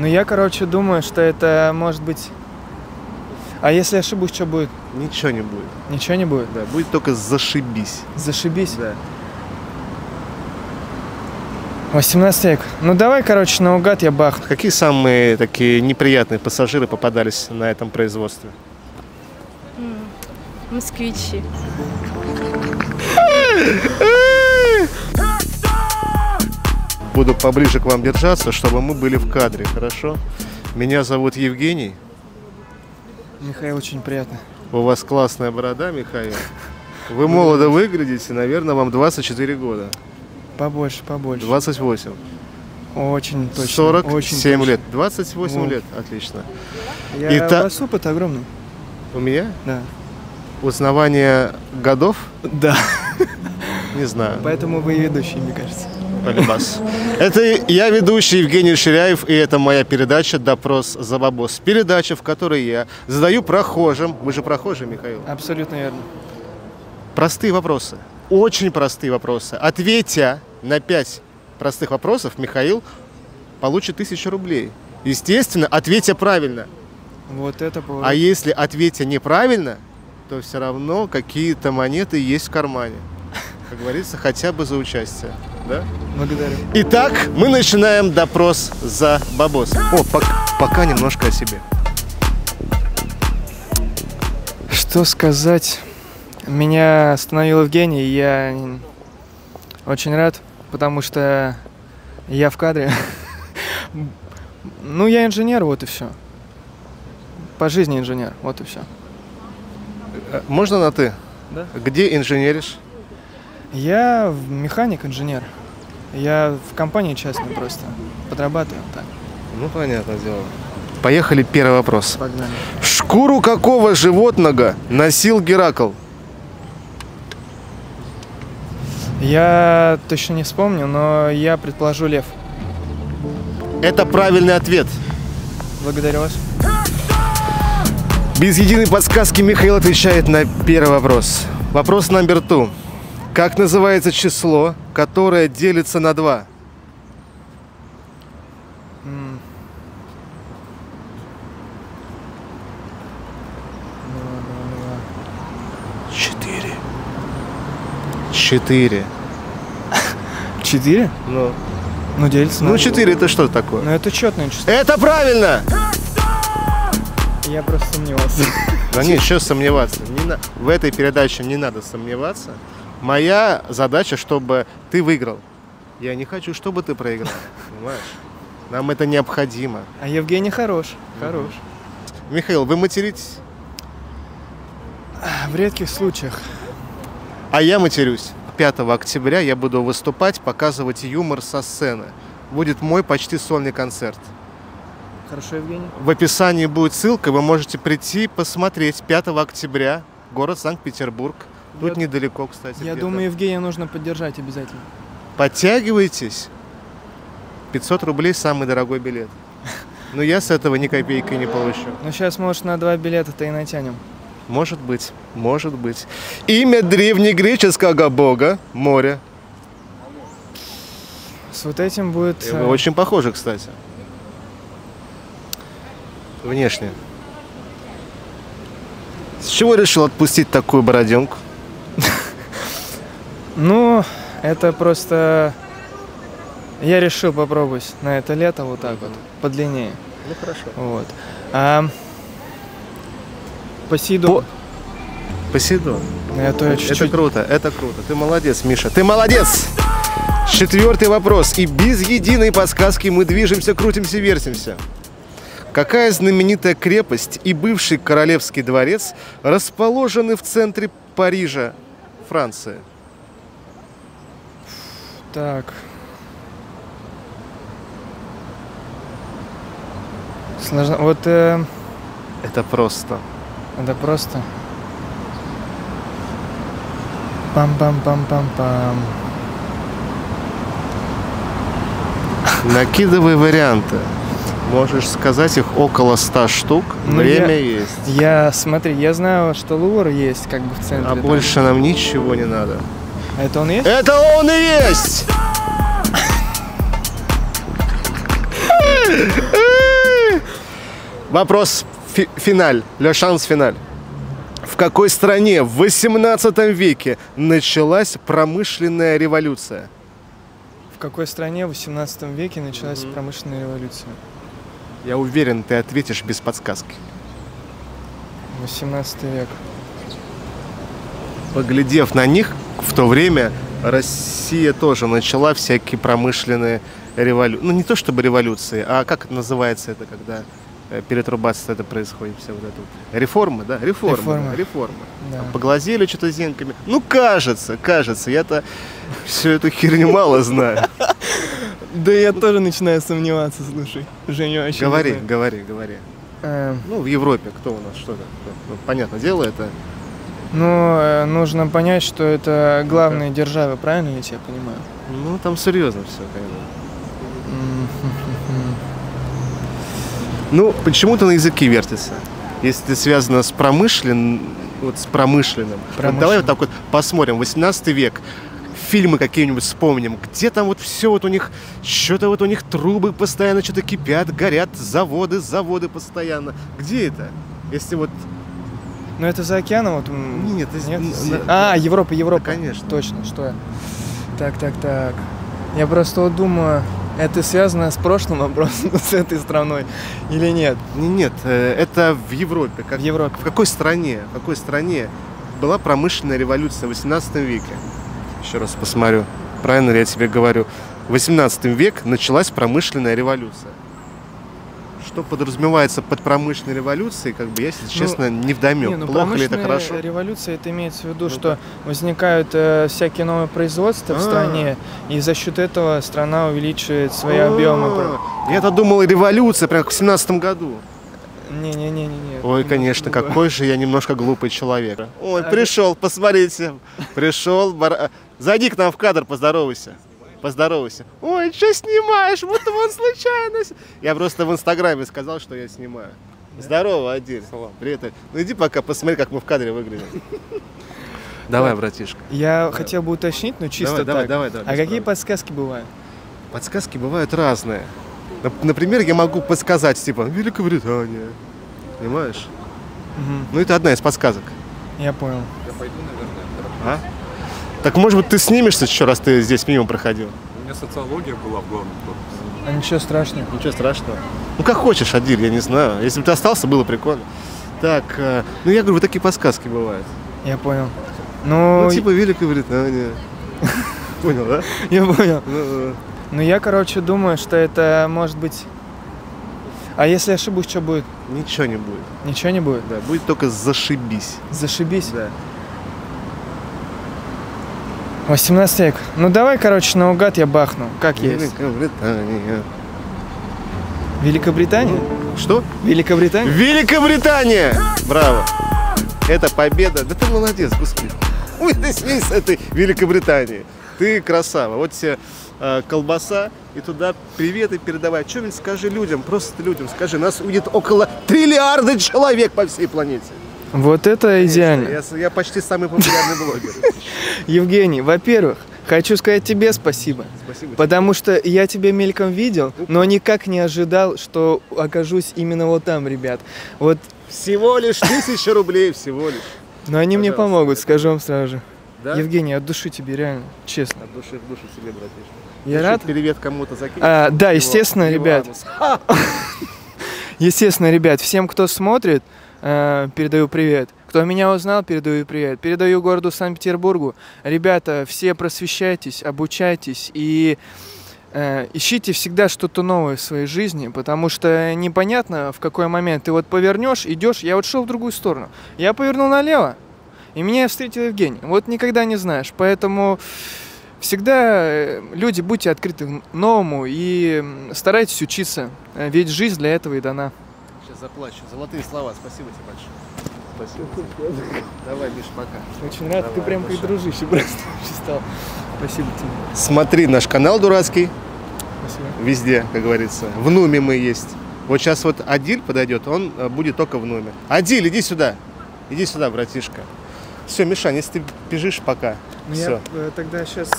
Ну, я, короче, думаю, что это может быть... А если ошибусь, что будет? Ничего не будет. Ничего не будет? Да, будет только зашибись. Зашибись? Да. 18 век. Ну, давай, короче, наугад я бах. Какие самые такие неприятные пассажиры попадались на этом производстве? Москвичи. Буду поближе к вам держаться, чтобы мы были в кадре, хорошо? Меня зовут Евгений. Михаил, очень приятно. У вас классная борода, Михаил. Вы молодо выглядите, наверное, вам 24 года. Побольше, побольше. 28. Очень точно. 47 очень точно. лет. 28 Вот. лет, отлично. Я, Итак- У вас опыт огромный. У меня Да. узнавание годов, Да. не знаю, Поэтому вы и ведущий, мне кажется. Полюбас. Это я ведущий Евгений Ширяев, и это моя передача «Допрос за бабос». Передача, в которой я задаю прохожим, вы же прохожий, Михаил, Абсолютно верно. простые вопросы, очень простые вопросы. Ответя на пять простых вопросов, Михаил получит тысячу рублей. Естественно, ответя правильно. Вот это поворот. А если ответя неправильно, то все равно какие-то монеты есть в кармане. Как говорится, хотя бы за участие. Да? Благодарю. Итак, мы начинаем допрос за бабос. О, пок- пока немножко о себе. Что сказать? Меня остановил Евгений, и я очень рад, потому что я в кадре. Ну, я инженер, вот и все. По жизни инженер, вот и все. Э, Можно на ты? Да. Где инженеришь? Я механик-инженер. Я в компании частной просто. Подрабатываю так. Ну, понятное дело. Поехали, первый вопрос. Погнали. Шкуру какого животного носил Геракл? Я точно не вспомню, но я предположу лев. Это правильный ответ. Благодарю вас. Без единой подсказки Михаил отвечает на первый вопрос. Вопрос номер ту. Как называется число, которое делится на 2? М. Четыре. Четыре. Четыре? Ну, Ну, делится на ну два. 4 это что такое? Ну, это четное число. Это правильно! Я просто сомневался. Да нет, что сомневаться. Не на- В этой передаче не надо сомневаться. Моя задача, чтобы ты выиграл. Я не хочу, чтобы ты проиграл. Понимаешь? Нам это необходимо. А Евгений хорош. Хорош. Михаил, вы материтесь? В редких случаях. А я матерюсь. 5 октября я буду выступать, показывать юмор со сцены. Будет мой почти сольный концерт. Хорошо, Евгений. В описании будет ссылка, вы можете прийти посмотреть 5 октября, город Санкт-Петербург. Тут Я- недалеко, кстати. Я думаю, Евгения нужно поддержать обязательно. Подтягивайтесь. 500 рублей самый дорогой билет. Но я с этого ни копейки не получу. Ну, сейчас, может, на два билета-то и натянем. Может быть, может быть. Имя древнегреческого бога моря. С вот этим будет... Вы э, очень похожи, кстати. Внешне. С чего решил отпустить такую бороденку? Ну, это просто... Я решил попробовать на это лето вот так вот, подлиннее. Ну хорошо. Вот. А... Посейдон. Посейдон. Ну, Я то я Это круто, это круто. Ты молодец, Миша. Ты молодец! Четвертый вопрос. И без единой подсказки мы движемся, крутимся, вертимся. Какая знаменитая крепость и бывший королевский дворец расположены в центре Парижа, Франция? Так. Сложно. Вот э, Это просто. это просто. Пам-пам-пам-пам-пам. Накидывай варианты. Можешь сказать их около 100 штук. Ну, Время я- есть. Я, смотри, я знаю, что Лувр есть как бы в центре. А там. больше нам ничего не надо. Это он есть? Это он и есть! Вопрос фи- финаль. Ле шанс финаль. В какой стране в 18 веке началась промышленная революция? В какой стране в 18 веке началась Мгм. промышленная революция? Я уверен, ты ответишь без подсказки. 18 век. Поглядев на них, в то время Россия тоже начала всякие промышленные революции. Ну, не то чтобы революции, а как это называется это, когда э, перетрубация это происходит, вся вот эта вот реформа, да? Реформа. Реформа. да, реформа. Да. Поглазели что-то зенками. Ну, кажется, кажется. Я-то всю эту херню мало знаю. Да я тоже начинаю сомневаться, слушай. Женя вообще Говори, говори, говори. Эм, Ну, в Европе кто у нас, что это? Ну, понятное дело, это... Ну, э, нужно понять, что это главные державы, правильно я тебя понимаю? Ну, там серьезно все, конечно. Ну, почему-то на языке вертится. Если это связано с промышлен... вот с промышленным. Вот давай Промышленным. вот так вот посмотрим. 18 век. Фильмы какие-нибудь вспомним. Где там вот все вот у них... Что-то вот у них трубы постоянно что-то кипят, горят. Заводы, заводы постоянно. Где это? Если вот... Ну это за океаном вот. Нет, это- нет? на- А, Европа, Европа. Да, конечно. Точно, что я. Так, так, так. Я просто вот думаю, это связано с прошлым вопросом, с этой страной или нет? Не, Нет, э, это в Европе. Как... В Европе. В какой стране? В какой стране была промышленная революция в 18 веке? Еще раз посмотрю. Правильно ли я тебе говорю? В 18 век началась промышленная революция. Что подразумевается под промышленной революцией, как бы я, если Ну, честно, не вдомек. Не, ну, Плохо ли это хорошо? революция, это имеется в виду, Ну-ка. что возникают э, всякие новые производства в А. стране, и за счет этого страна увеличивает свои объемы. А, Я-то думал, революция прям в 17 году. Не-не-не-не. Ой, конечно, какой же я немножко глупый человек. Ой, А, пришел, посмотрите. Пришел. бар- Зайди к нам в кадр, поздоровайся. Поздоровайся. Ой, что снимаешь? Вот он случайно. Я просто в инстаграме сказал, что я снимаю. Здорово, Адиль. Привет. Ну иди пока, посмотри, как мы в кадре выглядим. Давай, братишка. Я хотел бы уточнить, но чисто Давай, так. давай, давай, а без какие подсказки бывают? Подсказки бывают разные. Нап- Например, я могу подсказать, типа, Великобритания. Понимаешь? Ну, это одна из подсказок. я понял. А? Так может быть ты снимешься еще раз ты здесь мимо проходил? У меня социология была в главном корпусе. А ничего страшного. Ничего страшного. Ну как хочешь, Адиль, я не знаю. Если бы ты остался, было прикольно. Так, э, ну я говорю, вот такие подсказки бывают. Я понял. Ну, Ну, типа Великобритания. Понял, да? я понял. Ну, Ну, я, короче, думаю, что это может быть... А если ошибусь, что будет? Ничего не будет. Ничего не будет? Да, будет только зашибись. Зашибись. Да. 18 век. Ну, давай, короче, наугад я бахну. Как есть? Великобритания. Великобритания? Что? Великобритания? Великобритания! Браво! Это победа. Да ты молодец, господи. Ой, ты смей с этой Великобритании. Ты красава. Вот тебе э, колбаса, и туда приветы передавай. Что-нибудь скажи людям, просто людям скажи. Нас увидит около триллиарда человек по всей планете. Вот это идеально. Я, я почти самый популярный блогер. Евгений, во-первых, хочу сказать тебе спасибо. Спасибо. тебе. Потому что я тебя мельком видел, но никак не ожидал, что окажусь именно вот там, ребят. Вот, Всего лишь тысяча рублей, всего лишь. но они мне помогут, скажу вам сразу же. Да? Евгений, от души тебе, реально, честно. От души в душу себе, братишка. Я Ты рад. Привет кому-то закинь. А, да, естественно, его ребят. Естественно, ребят, всем, кто смотрит, э, передаю привет. Кто меня узнал, передаю привет. Передаю городу Санкт-Петербургу. Ребята, все просвещайтесь, обучайтесь и э, ищите всегда что-то новое в своей жизни, потому что непонятно, в какой момент ты вот повернешь, идешь. Я вот шел в другую сторону. Я повернул налево, и меня встретил Евгений. Вот никогда не знаешь. Поэтому всегда, э, люди, будьте открыты новому и старайтесь учиться. Э, Ведь жизнь для этого и дана. Заплачу. Золотые слова. Спасибо тебе большое. Спасибо. Давай, Миш, пока. Очень рад, Давай, ты прям как дружище просто стал. Спасибо тебе. Смотри наш канал дурацкий. Спасибо. Везде, как говорится. В Нуме мы есть. Вот сейчас вот Адиль подойдет, он э, будет только в Нуме. Адиль, иди сюда. Иди сюда, братишка. Все, Мишань, если ты бежишь пока. Ну Все. я э, тогда сейчас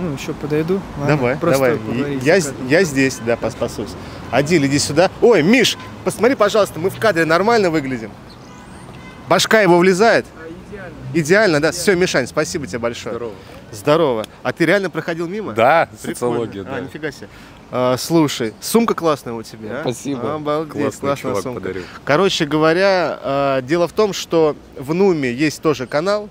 Ну, еще подойду. Ладно, давай, просто давай. Я, я здесь, да, поспасусь. Адиль, иди сюда. Ой, Миш, посмотри, пожалуйста, мы в кадре нормально выглядим. Башка его влезает? Идеально, да. Все, Мишань, спасибо тебе большое. Здорово. Здорово. А ты реально проходил мимо? Да, Прикольно. социология, А, да. нифига себе. А, слушай, сумка классная у тебя. а? Спасибо. Обалдеть, Классный классная сумка. подарил. Короче говоря, а, дело в том, что в Нуме есть тоже канал,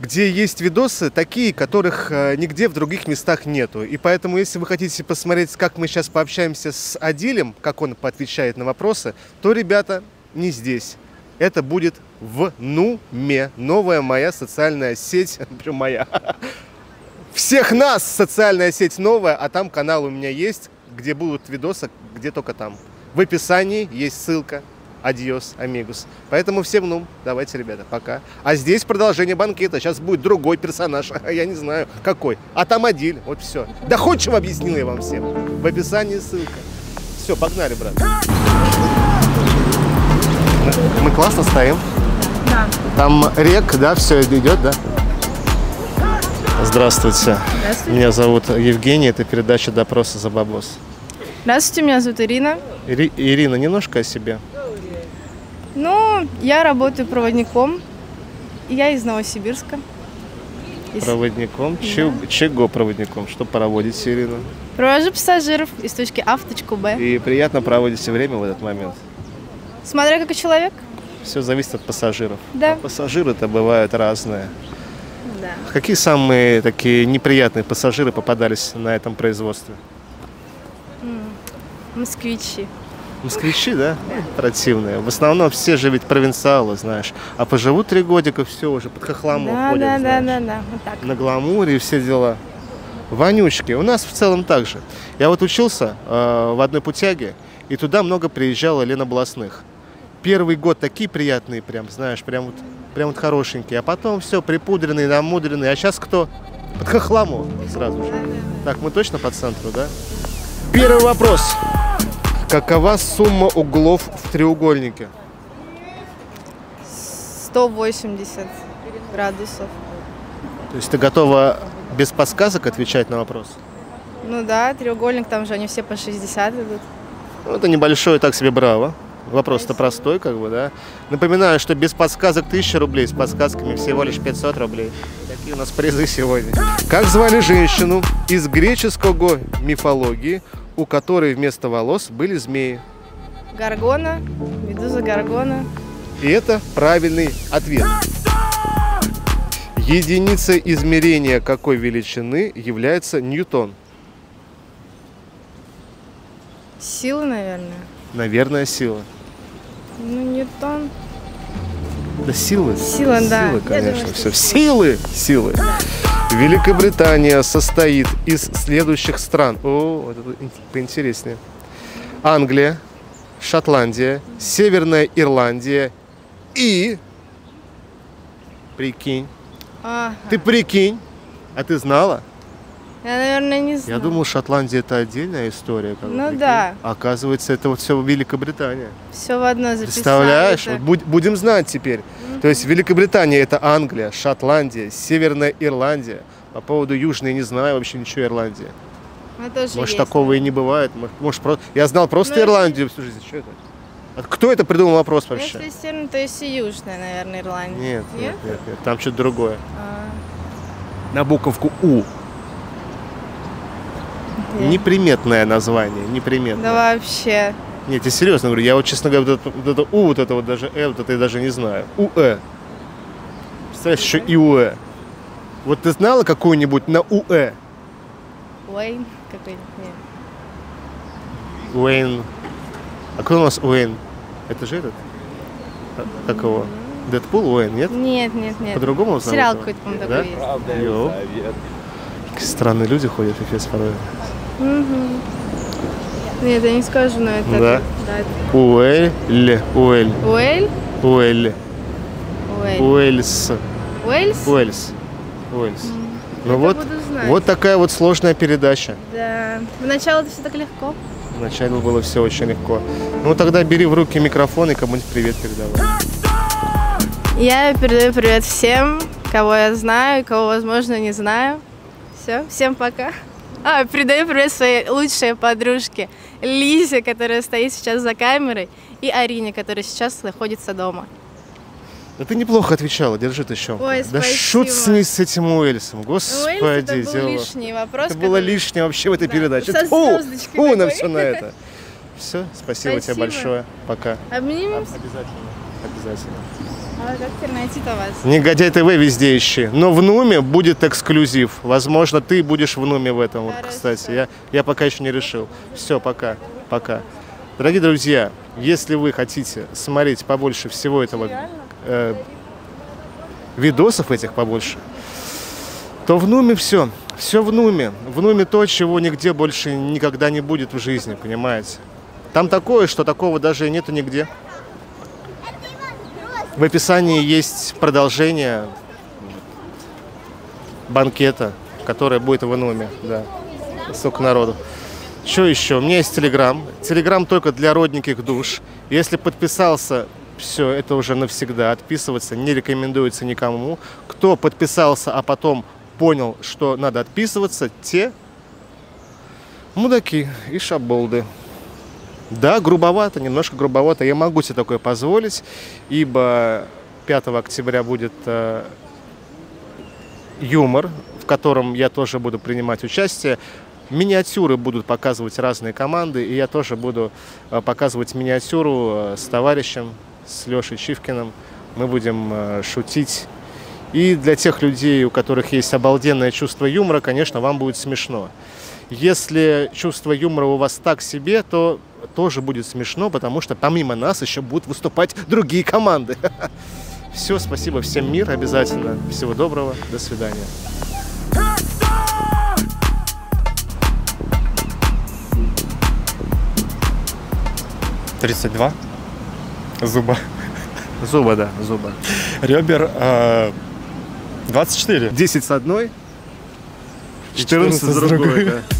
где есть видосы такие, которых а, нигде в других местах нету. И поэтому, если вы хотите посмотреть, как мы сейчас пообщаемся с Адилем, как он поотвечает на вопросы, то, ребята, не здесь. Это будет в Нуме. Новая моя социальная сеть. Прям моя. Всех нас социальная сеть новая, а там канал у меня есть, где будут видосы, где только там. В описании есть ссылка. Адьос, амигус. Поэтому всем ну, давайте, ребята, пока. А здесь продолжение банкета. Сейчас будет другой персонаж. Я не знаю, какой. А там Адиль. Вот все. Доходчиво объяснил я вам всем. В описании ссылка. Все, погнали, брат. Мы, мы классно стоим. Да. Там рек, да, все идет, да? Здравствуйте. Здравствуйте. Меня зовут Евгений, это передача «Допросы за бабос». Здравствуйте, меня зовут Ирина. Ири- Ирина, немножко о себе. Ну, я работаю проводником. Я из Новосибирска. Из- Проводником. Че- Чего проводником? Что проводите, Ирина? Провожу пассажиров из точки А в точку Б. И приятно проводите время в этот момент. Смотря какой человек. Все зависит от пассажиров. Да. А пассажиры-то бывают разные. Да. Какие самые такие неприятные пассажиры попадались на этом производстве? Москвичи. Москвичи, да? Противные. В основном все же ведь провинциалы, знаешь. А поживут три годика, все уже под хохлому Да, ходят, да, да, знаешь. да, да. Вот так. на гламуре и все дела. Вонючки. У нас в целом так же. Я вот учился э, в одной путяге, и туда много приезжало ленобластных. Первый год такие приятные, прям, знаешь, прям вот, прям вот хорошенькие. А потом все припудренные, намудренные. А сейчас кто? Под хохламу сразу же. Так, мы точно по центру, да? Первый вопрос. Какова сумма углов в треугольнике? 180 градусов. То есть ты готова без подсказок отвечать на вопрос? Ну да, треугольник, там же они все по 60 идут. Ну, это небольшое, так себе браво. Вопрос-то простой, как бы, да. Напоминаю, что без подсказок 1000 рублей, с подсказками всего лишь 500 рублей. Такие у нас призы сегодня. Как звали женщину из греческого мифологии, у которой вместо волос были змеи? Гаргона, медуза Гаргона. И это правильный ответ. Единица измерения какой величины является ньютон? Силы, наверное. Наверное, сила. Ну, Ньютон. Да силы. Сила, да. Силы, Я конечно, думаю, все. что Силы, силы. Великобритания состоит из следующих стран. О, это ин- поинтереснее. Англия, Шотландия, Северная Ирландия и... Прикинь. Ага. Ты прикинь. А ты знала? Я, наверное, не знаю. Я думал, Шотландия это отдельная история. как Ну да. Оказывается, это вот все Великобритания. Все в одно записали. Представляешь? это. Вот будем знать теперь. То есть Великобритания это Англия, Шотландия, Северная Ирландия. По поводу Южной не знаю вообще ничего Ирландии. Может есть, такого и да. не бывает. Может, может, про- Я знал просто Ну, Ирландию всю жизнь. Что это? Кто это придумал вопрос вообще? Если северная, то есть и южная, наверное, Ирландия. Нет, нет, нет, нет. Там что-то другое. А, На буковку У. нет. Неприметное название, неприметное. Да вообще. Нет, я серьезно говорю, я вот, честно говоря, вот это, вот это У, вот это вот даже Э, вот это я даже не знаю. УЭ. Представляешь, еще и УЭ. Вот ты знала какую-нибудь на УЭ? Уэйн какой-нибудь. Нет. Уэйн. А кто у нас Уэйн? Это же этот? А, Как его? Дэдпул Уэйн, нет? Нет, нет, нет. По-другому Сериал какой-то, по-моему, Да? такой есть. Йоу. Какие странные люди ходят, пипец порой. Мгм. Нет, я не скажу, но это... Да? Уэль, Уэль, Уэль? Уэль, Уэль. Уэльс, Уэльс? Уэльс, Уэльс. Ну Это вот, вот такая вот сложная передача. Да. Поначалу это все так легко. Вначале было все очень легко. Ну тогда бери в руки микрофон и кому-нибудь привет передавай. Я передаю привет всем, кого я знаю, кого, возможно, не знаю. Все, всем пока. А, передаю привет своей лучшей подружке Лизе, которая стоит сейчас за камерой, и Арине, которая сейчас находится дома. Да ты неплохо отвечала, держи ты еще. Ой, да спасибо. шут с ней с этим Уэльсом, господи. Уэльс, это был дела. лишний вопрос. Это было лишнее вообще в этой Да, передаче. со Фу, фу на все на это. Все, спасибо, тебе Спасибо. большое. Пока. Обнимемся. Обязательно. Обязательно. А как теперь найти-то вас? Негодяй ТВ везде ищи. Но в Нуме будет эксклюзив. Возможно, ты будешь в Нуме в этом, вот, кстати. Я, я пока еще не решил. Все, пока. Пока. Дорогие друзья, если вы хотите смотреть побольше всего этого, э, видосов этих побольше, то в Нуме все. Все в Нуме. В Нуме то, чего нигде больше никогда не будет в жизни, понимаете? Там такое, что такого даже нету нигде. В описании есть продолжение банкета, которое будет в Инуме. Да. Столько народу. Что еще? У меня есть Телеграм. Телеграм только для родненьких душ. Если подписался, все, это уже навсегда. Отписываться не рекомендуется никому. Кто подписался, а потом понял, что надо отписываться, те мудаки и шаболды. Да, грубовато, немножко грубовато. Я могу себе такое позволить, ибо 5 октября будет э, юмор, в котором я тоже буду принимать участие. Миниатюры будут показывать разные команды, и я тоже буду э, показывать миниатюру э, с товарищем, с Лешей Чивкиным. Мы будем э, шутить. И для тех людей, у которых есть обалденное чувство юмора, конечно, вам будет смешно. Если чувство юмора у вас так себе, то тоже будет смешно, потому что помимо нас еще будут выступать другие команды. Все, спасибо, всем мир обязательно. Всего доброго, до свидания. 32 зуба. Зуба, да, зуба. Ребер э, 24. 10 с одной, И 14 с 14 с другой. другой. да.